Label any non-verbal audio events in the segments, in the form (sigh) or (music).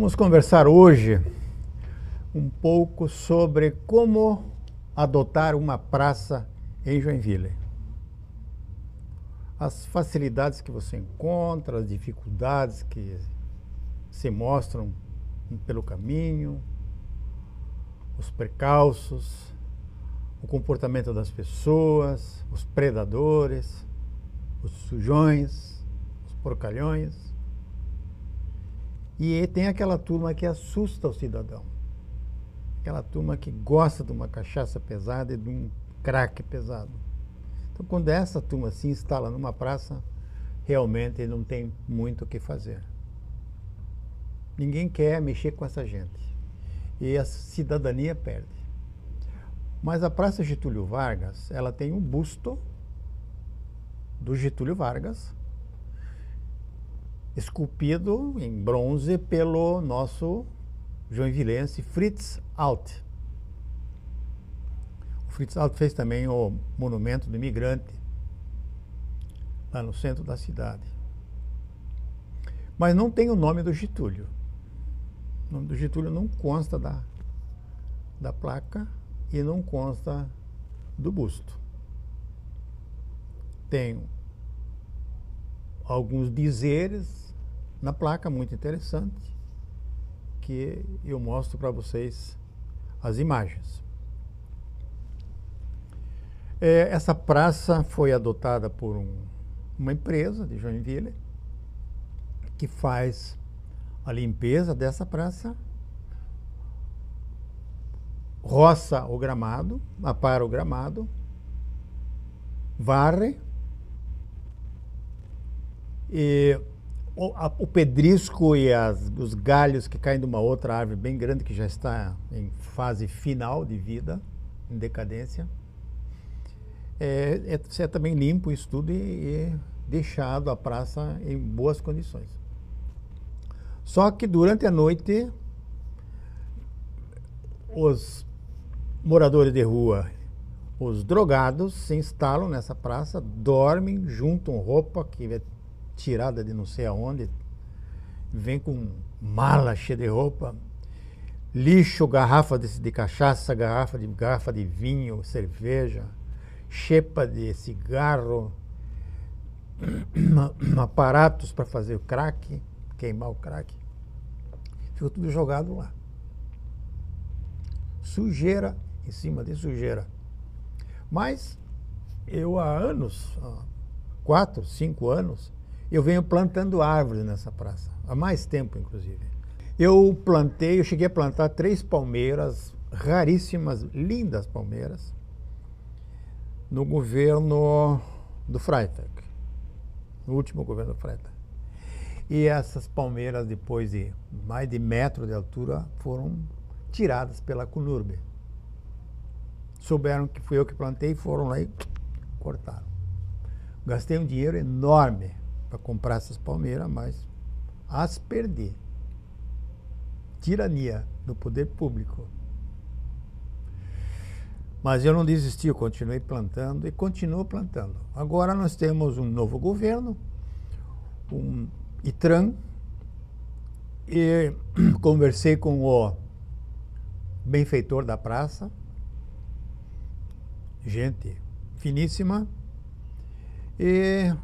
Vamos conversar hoje um pouco sobre como adotar uma praça em Joinville. As facilidades que você encontra, as dificuldades que se mostram pelo caminho, os precalços, o comportamento das pessoas, os predadores, os sujões, os porcalhões. E tem aquela turma que assusta o cidadão. Aquela turma que gosta de uma cachaça pesada e de um crack pesado. Então, quando essa turma se instala numa praça, realmente não tem muito o que fazer. Ninguém quer mexer com essa gente. E a cidadania perde. Mas a Praça Getúlio Vargas, ela tem um busto do Getúlio Vargas, esculpido em bronze pelo nosso joinvilense Fritz Alt. O Fritz Alt fez também o Monumento do Imigrante, lá no centro da cidade. Mas não tem o nome do Getúlio. O nome do Getúlio não consta da, da placa e não consta do busto. Tem alguns dizeres na placa muito interessante que eu mostro para vocês as imagens. É, essa praça foi adotada por um, uma empresa de Joinville que faz a limpeza dessa praça, roça o gramado, apara o gramado, varre e o, a, o pedrisco e as, os galhos que caem de uma outra árvore bem grande que já está em fase final de vida, em decadência, é, é, é também limpo isso tudo e, e deixado a praça em boas condições. Só que durante a noite, os moradores de rua, os drogados, se instalam nessa praça, dormem, juntam roupa que é tirada de não sei aonde, vem com mala cheia de roupa, lixo, garrafa de, de cachaça, garrafa de, garrafa de vinho, cerveja, chepa de cigarro, (coughs) aparatos para fazer o crack, queimar o crack. Ficou tudo jogado lá. Sujeira em cima de sujeira. Mas eu há anos, há quatro, cinco anos, eu venho plantando árvores nessa praça, há mais tempo, inclusive. Eu plantei, eu cheguei a plantar três palmeiras, raríssimas, lindas palmeiras, no governo do Freitag, no último governo do Freitag. E essas palmeiras, depois de mais de metro de altura, foram tiradas pela Cunurbe. Souberam que fui eu que plantei, foram lá e cortaram. Gastei um dinheiro enorme para comprar essas palmeiras, mas as perdi. Tirania do poder público. Mas eu não desisti, eu continuei plantando e continuo plantando. Agora nós temos um novo governo, um ITRAN, e (clears throat) conversei com o benfeitor da praça, gente finíssima, e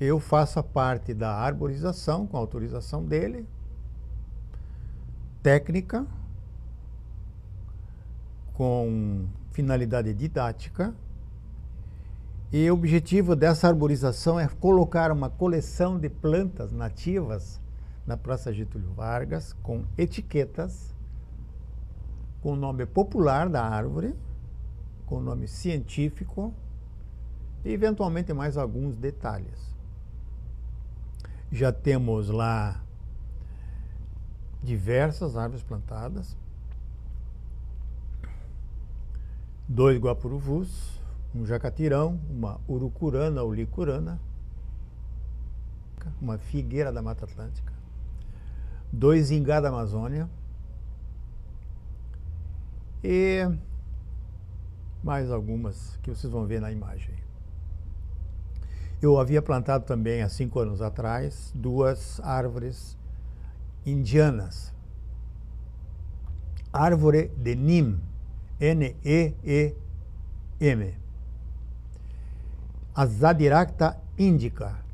eu faço a parte da arborização, com autorização dele, técnica, com finalidade didática, e o objetivo dessa arborização é colocar uma coleção de plantas nativas na Praça Getúlio Vargas, com etiquetas, com o nome popular da árvore, com o nome científico e, eventualmente, mais alguns detalhes. Já temos lá diversas árvores plantadas, dois guapuruvus, um jacatirão, uma urucurana ou licurana, uma figueira da Mata Atlântica, dois ingá da Amazônia e mais algumas que vocês vão ver na imagem. Eu havia plantado também, há cinco anos atrás, duas árvores indianas, árvore de Neem, N-E-E-M. A Zadiracta indica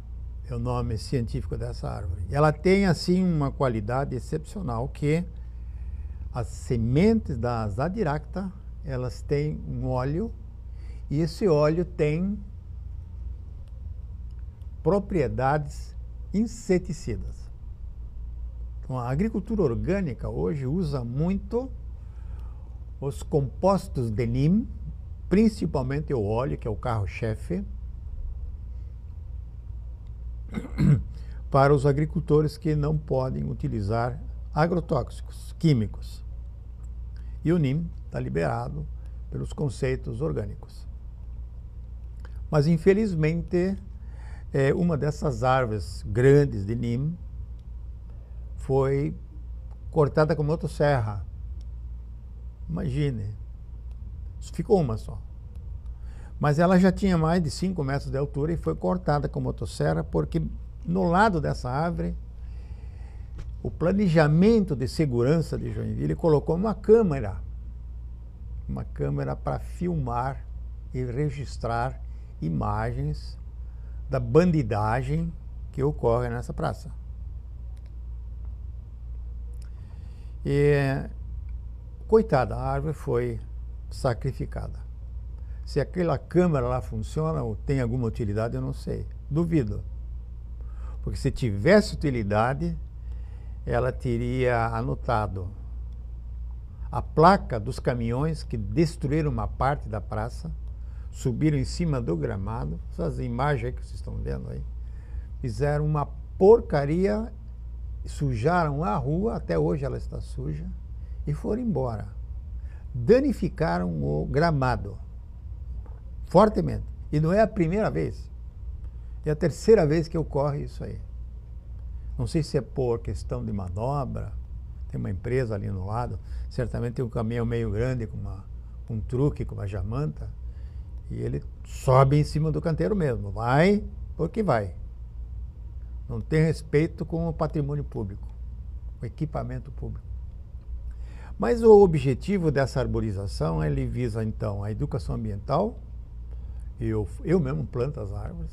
é o nome científico dessa árvore. Ela tem, assim, uma qualidade excepcional que as sementes da Zadiracta, elas têm um óleo e esse óleo tem propriedades inseticidas. Então, a agricultura orgânica hoje usa muito os compostos de NIM, principalmente o óleo, que é o carro-chefe, (coughs) para os agricultores que não podem utilizar agrotóxicos, químicos. E o NIM está liberado pelos conceitos orgânicos. Mas, infelizmente, é, uma dessas árvores grandes de NIM foi cortada com motosserra. Imagine. Ficou uma só. Mas ela já tinha mais de 5 metros de altura e foi cortada com motosserra porque no lado dessa árvore o planejamento de segurança de Joinville colocou uma câmera, uma câmera para filmar e registrar imagens da bandidagem que ocorre nessa praça. E, coitada, a árvore foi sacrificada. Se aquela câmera lá funciona ou tem alguma utilidade, eu não sei. Duvido. Porque se tivesse utilidade, ela teria anotado a placa dos caminhões que destruíram uma parte da praça, subiram em cima do gramado, essas imagens aí que vocês estão vendo aí, fizeram uma porcaria, sujaram a rua, até hoje ela está suja, e foram embora. Danificaram o gramado fortemente. E não é a primeira vez. É a terceira vez que ocorre isso aí. Não sei se é por questão de manobra, tem uma empresa ali no lado, certamente tem um caminhão meio grande com uma, um truque, com uma jamanta, e ele sobe em cima do canteiro mesmo. Vai porque vai. Não tem respeito com o patrimônio público, o equipamento público. Mas o objetivo dessa arborização, ele visa então a educação ambiental, eu, eu mesmo planto as árvores,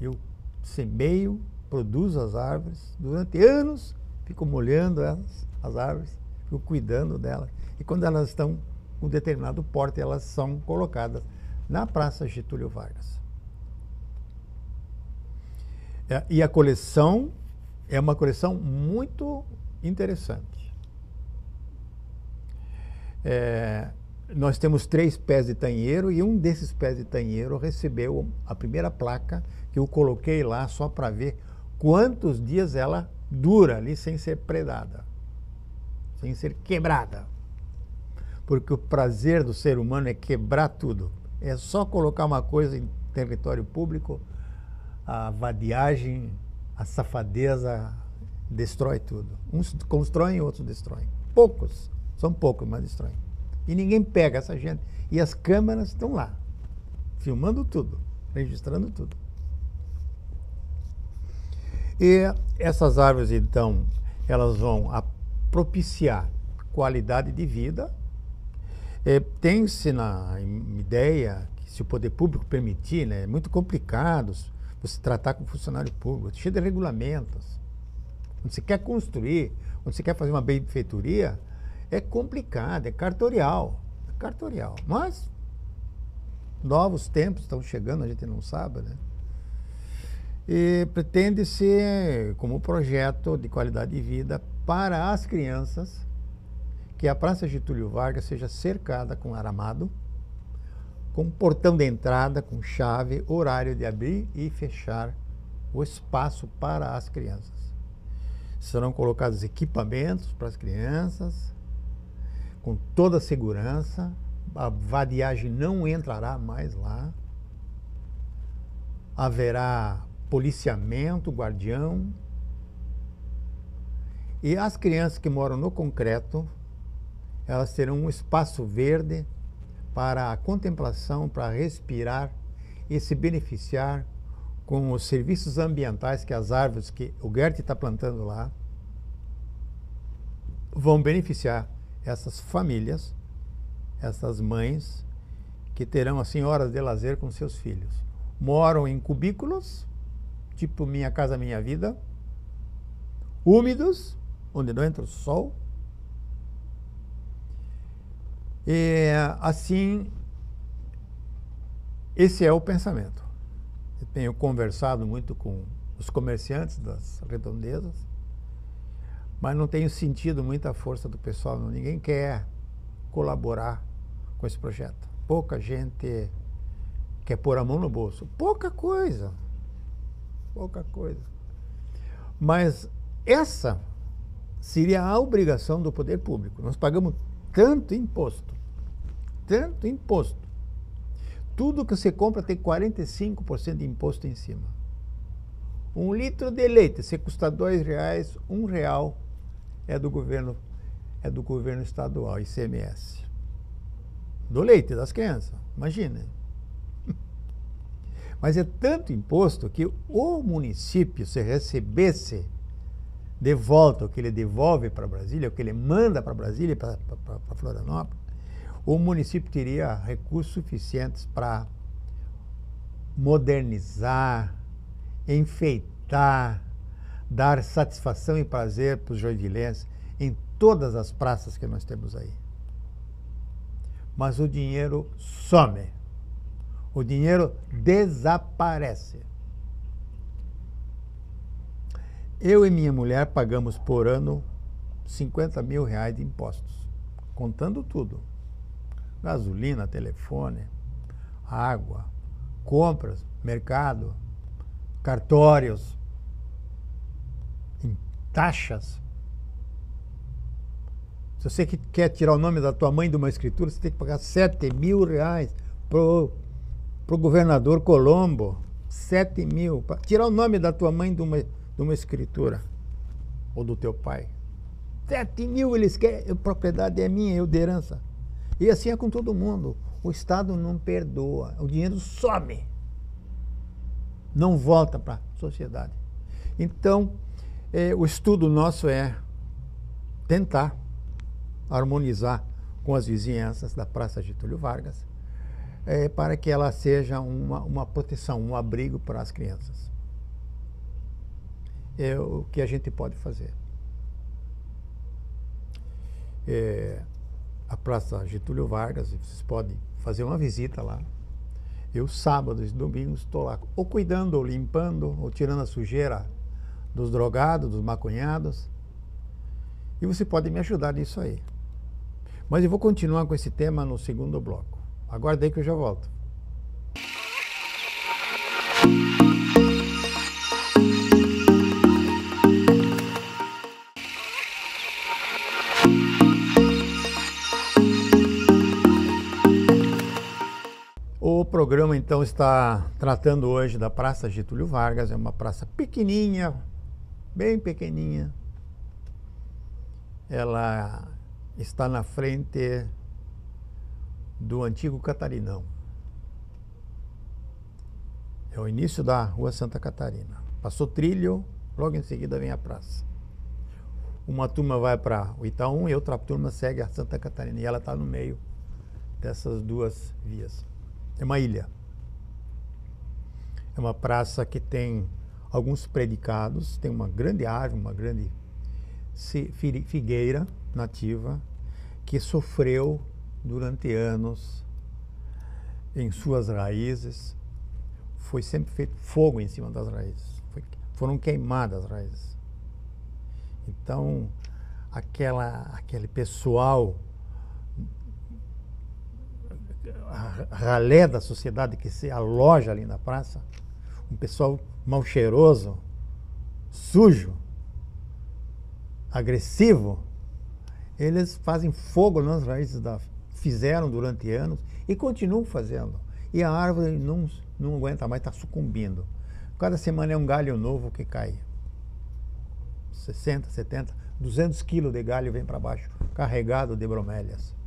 eu semeio, produzo as árvores, durante anos fico molhando elas, as árvores, fico cuidando delas. E quando elas estão com determinado porte, elas são colocadas na Praça Getúlio Vargas. É, e a coleção é uma coleção muito interessante. É, nós temos três pés de tanheiro e um desses pés de tanheiro recebeu a primeira placa que eu coloquei lá só para ver quantos dias ela dura ali sem ser predada, sem ser quebrada. Porque o prazer do ser humano é quebrar tudo. É só colocar uma coisa em território público, a vadiagem, a safadeza destrói tudo. Uns constroem, outros destroem. Poucos, são poucos, mas destroem. E ninguém pega essa gente. E as câmeras estão lá, filmando tudo, registrando tudo. E essas árvores, então, elas vão propiciar qualidade de vida. É, Tem-se na ideia que, se o poder público permitir, né, é muito complicado você tratar com funcionário público, cheio de regulamentos. Quando você quer construir, quando você quer fazer uma benfeitoria, é complicado, é cartorial. É cartorial. Mas novos tempos estão chegando, a gente não sabe, né? E pretende ser como projeto de qualidade de vida para as crianças que a Praça Getúlio Vargas seja cercada com aramado, com portão de entrada, com chave, horário de abrir e fechar o espaço para as crianças. Serão colocados equipamentos para as crianças, com toda a segurança, a vadiagem não entrará mais lá, haverá policiamento, guardião, e as crianças que moram no concreto, elas terão um espaço verde para a contemplação, para respirar e se beneficiar com os serviços ambientais que as árvores que o Gert está plantando lá vão beneficiar essas famílias, essas mães que terão assim horas de lazer com seus filhos. Moram em cubículos, tipo Minha Casa Minha Vida, úmidos, onde não entra o sol. E assim, esse é o pensamento. Eu tenho conversado muito com os comerciantes das redondezas, mas não tenho sentido muita força do pessoal, ninguém quer colaborar com esse projeto. Pouca gente quer pôr a mão no bolso. Pouca coisa. Pouca coisa. Mas essa seria a obrigação do poder público. Nós pagamos tanto imposto, tanto imposto. Tudo que você compra tem 45% de imposto em cima. Um litro de leite, se custa dois reais, um real é do governo, é do governo estadual, ICMS. Do leite das crianças, imagina. (laughs) Mas é tanto imposto que o município, se recebesse de volta o que ele devolve para Brasília, o que ele manda para Brasília, para Florianópolis, o município teria recursos suficientes para modernizar, enfeitar, dar satisfação e prazer para os joinvilenses em todas as praças que nós temos aí. Mas o dinheiro some. O dinheiro desaparece. Eu e minha mulher pagamos por ano 50 mil reais de impostos, contando tudo: gasolina, telefone, água, compras, mercado, cartórios, taxas. Se você quer tirar o nome da tua mãe de uma escritura, você tem que pagar 7 mil reais pro, pro governador Colombo. 7 mil. Tirar o nome da tua mãe de uma de uma escritura ou do teu pai. Sete mil eles querem, a propriedade é minha, eu de herança. E assim é com todo mundo. O Estado não perdoa, o dinheiro some. Não volta para a sociedade. Então, eh, o estudo nosso é tentar harmonizar com as vizinhanças da Praça Getúlio Vargas, eh, para que ela seja uma, uma proteção, um abrigo para as crianças é o que a gente pode fazer. É, a Praça Getúlio Vargas, vocês podem fazer uma visita lá. Eu, sábados e domingos, estou lá, ou cuidando, ou limpando, ou tirando a sujeira dos drogados, dos maconhados. E você pode me ajudar nisso aí. Mas eu vou continuar com esse tema no segundo bloco. Aguarde aí que eu já volto. Então está tratando hoje da Praça Getúlio Vargas, é uma praça pequenininha, bem pequenininha. Ela está na frente do antigo Catarinão. É o início da Rua Santa Catarina. Passou trilho, logo em seguida vem a praça. Uma turma vai para o Itaú e outra turma segue a Santa Catarina. E ela está no meio dessas duas vias. É uma ilha. É uma praça que tem alguns predicados, tem uma grande árvore, uma grande figueira nativa que sofreu durante anos em suas raízes. Foi sempre feito fogo em cima das raízes. Foi, foram queimadas as raízes. Então, aquela, aquele pessoal ralé da sociedade que se aloja ali na praça, um pessoal mal cheiroso, sujo, agressivo, eles fazem fogo nas raízes da. fizeram durante anos e continuam fazendo. E a árvore não, não aguenta mais, está sucumbindo. Cada semana é um galho novo que cai. 60, 70, 200 quilos de galho vem para baixo, carregado de bromélias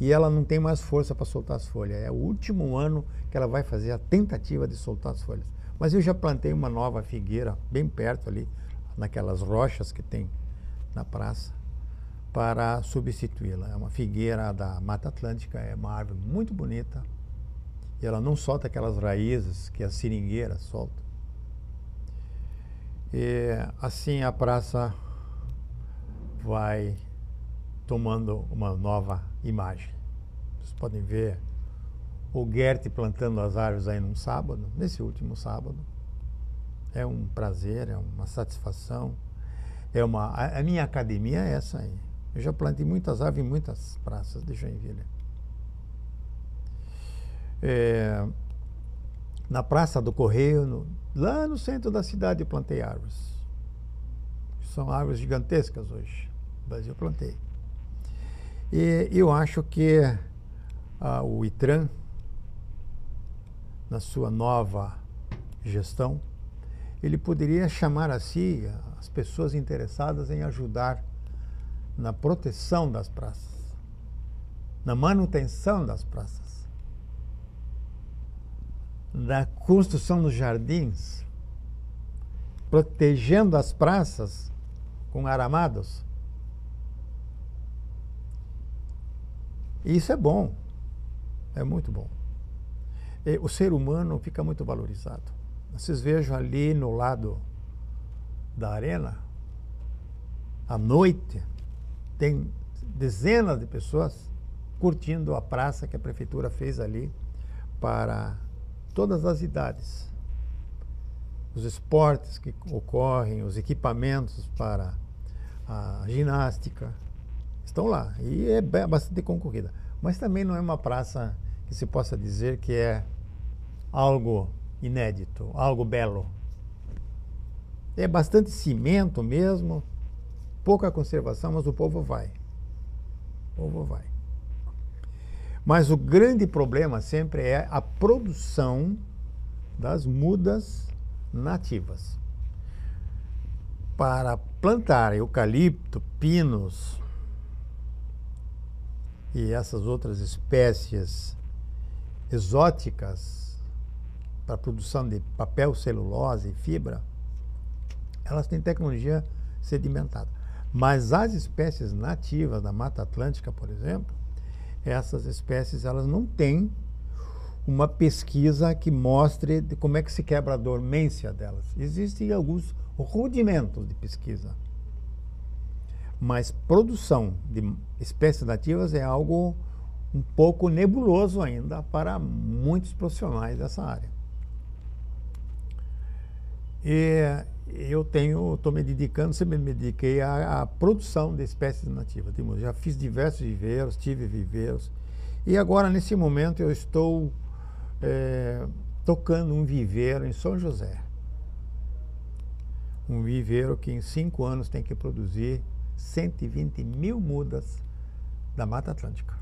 e ela não tem mais força para soltar as folhas. É o último ano que ela vai fazer a tentativa de soltar as folhas. Mas eu já plantei uma nova figueira bem perto ali, naquelas rochas que tem na praça, para substituí-la. É uma figueira da Mata Atlântica, é uma árvore muito bonita. E ela não solta aquelas raízes que a seringueira solta. E assim a praça vai tomando uma nova imagem. Vocês podem ver o Gert plantando as árvores aí num sábado, nesse último sábado. É um prazer, é uma satisfação. É uma, a, minha academia é essa aí. Eu já plantei muitas árvores em muitas praças de Joinville. É, na Praça do Correio, no, lá no centro da cidade, eu plantei árvores. São árvores gigantescas hoje. Eu plantei. E eu acho que ah, o ITRAN, na sua nova gestão, ele poderia chamar a si as pessoas interessadas em ajudar na proteção das praças, na manutenção das praças, na construção dos jardins, protegendo as praças com aramados. E isso é bom, é muito bom. E o ser humano fica muito valorizado. Vocês vejam ali no lado da arena, à noite, tem dezenas de pessoas curtindo a praça que a prefeitura fez ali para todas as idades. Os esportes que ocorrem, os equipamentos para a ginástica estão lá e é bastante concorrida. Mas também não é uma praça que se possa dizer que é algo inédito, algo belo. É bastante cimento mesmo, pouca conservação, mas o povo vai. O povo vai. Mas o grande problema sempre é a produção das mudas nativas. Para plantar eucalipto, pinos e essas outras espécies exóticas para produção de papel, celulose e fibra, elas têm tecnologia sedimentada. Mas as espécies nativas da Mata Atlântica, por exemplo, essas espécies elas não têm uma pesquisa que mostre como é que se quebra a dormência delas. Existem alguns rudimentos de pesquisa. Mas produção de espécies nativas é algo um pouco nebuloso ainda para muitos profissionais dessa área. E eu tenho, estou me dedicando, sempre me dediquei à, à, produção de espécies nativas. Já fiz diversos viveiros, tive viveiros. E agora, nesse momento, eu estou é, tocando um viveiro em São José. Um viveiro que em cinco anos tem que produzir 120 mil mudas da Mata Atlântica.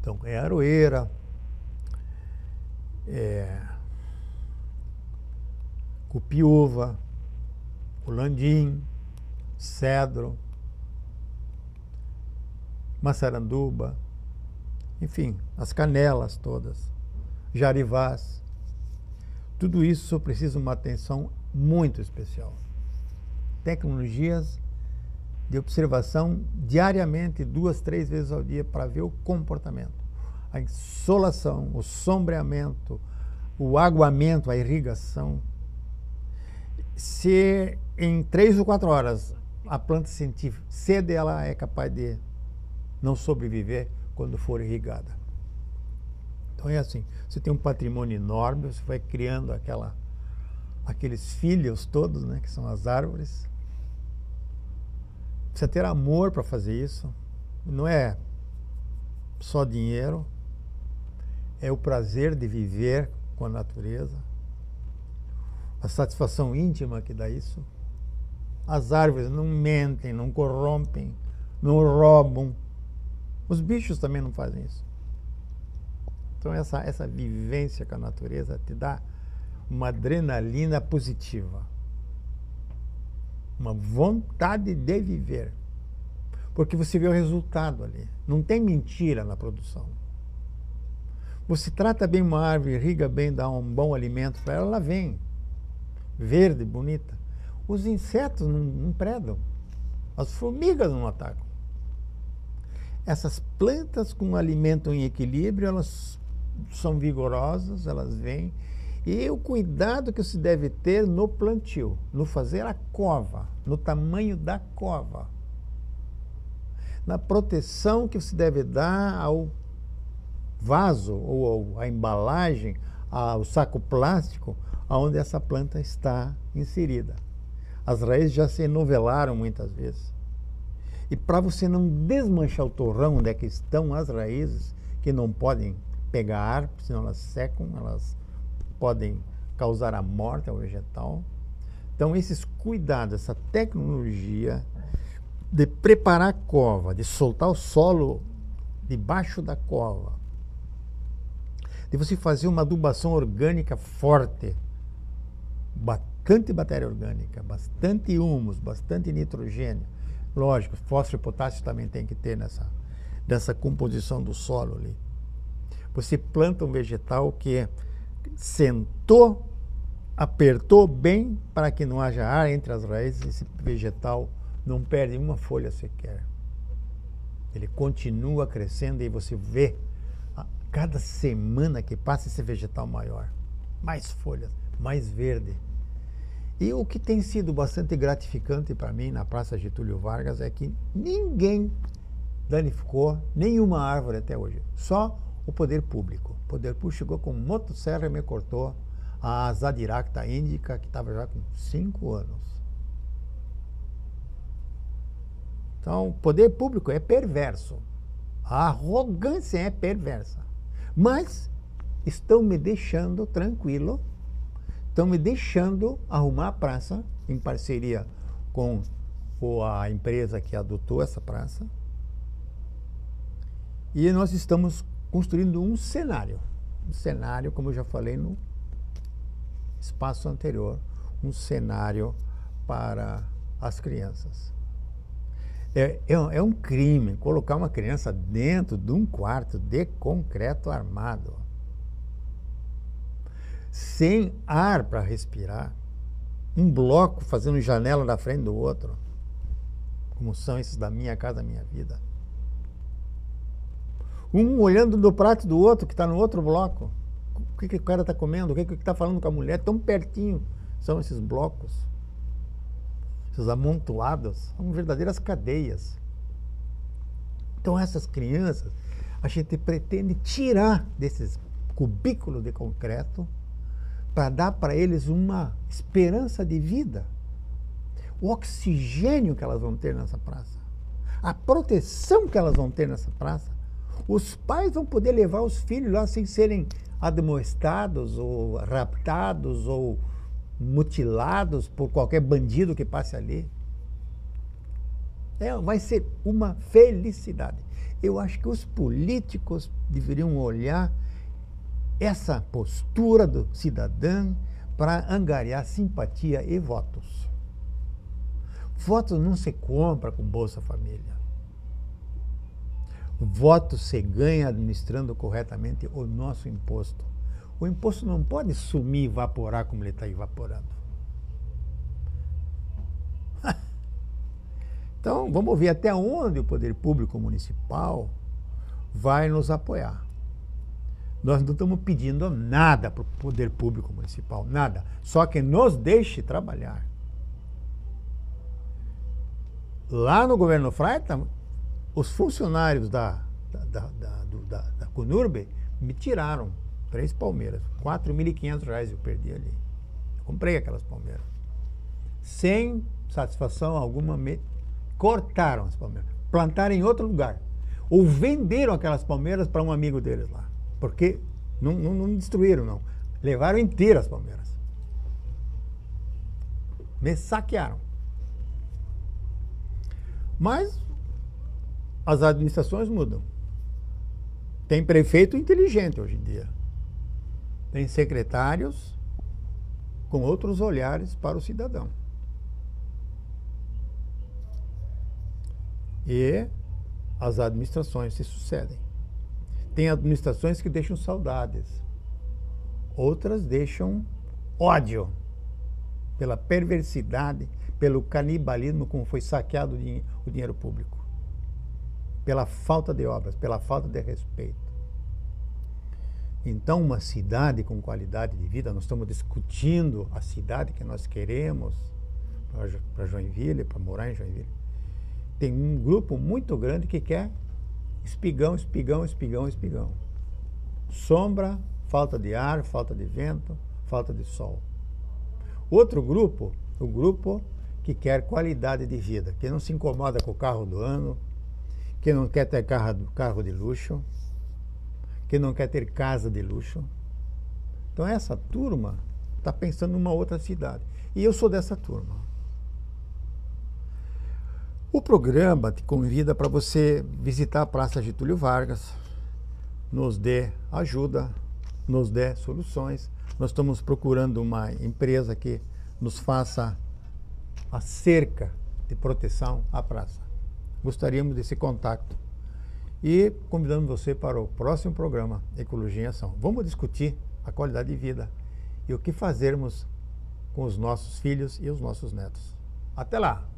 Então, é aroeira, é cupiúva, o landim, cedro, maçaranduba, enfim, as canelas todas, jarivás. Tudo isso precisa de uma atenção muito especial. Tecnologias de observação diariamente, duas, três vezes ao dia, para ver o comportamento. A insolação, o sombreamento, o aguamento, a irrigação, se em três ou quatro horas a planta sentir sede, ela é capaz de não sobreviver quando for irrigada. Então é assim, você tem um patrimônio enorme, você vai criando aquela, aqueles filhos todos, né, que são as árvores. Precisa ter amor para fazer isso. Não é só dinheiro, é o prazer de viver com a natureza a satisfação íntima que dá isso. As árvores não mentem, não corrompem, não roubam. Os bichos também não fazem isso. Então essa, essa vivência com a natureza te dá uma adrenalina positiva. Uma vontade de viver. Porque você vê o resultado ali. Não tem mentira na produção. Você trata bem uma árvore, irriga bem, dá um bom alimento para ela, ela vem verde, bonita. Os insetos não, não predam. As formigas não atacam. Essas plantas com alimento em equilíbrio, elas são vigorosas, elas vêm. E o cuidado que se deve ter no plantio, no fazer a cova, no tamanho da cova, na proteção que se deve dar ao vaso ou à embalagem, ao saco plástico, onde essa planta está inserida. As raízes já se novelaram muitas vezes. E para você não desmanchar o torrão onde é que estão as raízes, que não podem pegar ar, senão elas secam, elas podem causar a morte ao vegetal. Então, esses cuidados, essa tecnologia de preparar a cova, de soltar o solo debaixo da cova, de você fazer uma adubação orgânica forte, bastante matéria orgânica, bastante humus, bastante nitrogênio. Lógico, fósforo e potássio também tem que ter nessa, nessa composição do solo ali. Você planta um vegetal que sentou, apertou bem para que não haja ar entre as raízes, esse vegetal não perde uma folha sequer. Ele continua crescendo e você vê a cada semana que passa esse vegetal maior, mais folhas, mais verde. E o que tem sido bastante gratificante para mim na Praça Getúlio Vargas é que ninguém danificou nenhuma árvore até hoje, só o poder público. O poder público chegou com motosserra e me cortou a Zadiracta índica, que estava já com cinco anos. Então, o poder público é perverso. A arrogância é perversa. Mas estão me deixando tranquilo, estão me deixando arrumar a praça em parceria com a empresa que adotou essa praça. E nós estamos construindo um cenário. Um cenário, como eu já falei no espaço anterior, um cenário para as crianças. É, é, é, um crime colocar uma criança dentro de um quarto de concreto armado, sem ar para respirar, um bloco fazendo janela na frente do outro, como são esses da minha casa, da minha vida. Um olhando do prato do outro, que está no outro bloco. O que, que o cara está comendo? O que está falando com a mulher? Tão pertinho são esses blocos esses amontoados, são verdadeiras cadeias. Então essas crianças, a gente pretende tirar desses cubículos de concreto para dar para eles uma esperança de vida. O oxigênio que elas vão ter nessa praça, a proteção que elas vão ter nessa praça. Os pais vão poder levar os filhos lá sem serem admoestados ou raptados ou mutilados por qualquer bandido que passe ali. É, vai ser uma felicidade. Eu acho que os políticos deveriam olhar essa postura do cidadão para angariar simpatia e votos. Votos não se compra com Bolsa Família. Votos se ganha administrando corretamente o nosso imposto. O imposto não pode sumir e evaporar como ele está evaporando. (laughs) então, vamos ver até onde o poder público municipal vai nos apoiar. Nós não estamos pedindo nada para o poder público municipal, nada. Só que nos deixe trabalhar. Lá no governo Freita, os funcionários da, da, da, da, da, Conurbe me tiraram Três palmeiras. 4.500 reais eu perdi ali. Eu comprei aquelas palmeiras. Sem satisfação alguma, me... cortaram as palmeiras. Plantaram em outro lugar. Ou venderam aquelas palmeiras para um amigo deles lá. Porque não, não, não destruíram, não. Levaram inteiras as palmeiras. Me saquearam. Mas as administrações mudam. Tem prefeito inteligente hoje em dia tem secretários com outros olhares para o cidadão. E as administrações se sucedem. Tem administrações que deixam saudades, outras deixam ódio. pela perversidade, pelo canibalismo como foi saqueado o dinheiro público, pela falta de obras, pela falta de respeito. Então, uma cidade com qualidade de vida, nós estamos discutindo a cidade que nós queremos para Joinville, para morar em Joinville. Tem um grupo muito grande que quer espigão, espigão, espigão, espigão. Sombra, falta de ar, falta de vento, falta de sol. Outro grupo, o grupo que quer qualidade de vida, que não se incomoda com o carro do ano, que não quer ter carro, carro de luxo, que não quer ter casa de luxo. Então essa turma está pensando numa outra cidade. E eu sou dessa turma. O programa te convida para você visitar a Praça Getúlio Vargas, nos dê ajuda, nos dê soluções. Nós estamos procurando uma empresa que nos faça a cerca de proteção à praça. Gostaríamos desse contato. E convidamos você para o próximo programa Ecologia em Ação. Vamos discutir a qualidade de vida e o que fazermos com os nossos filhos e os nossos netos. Até lá!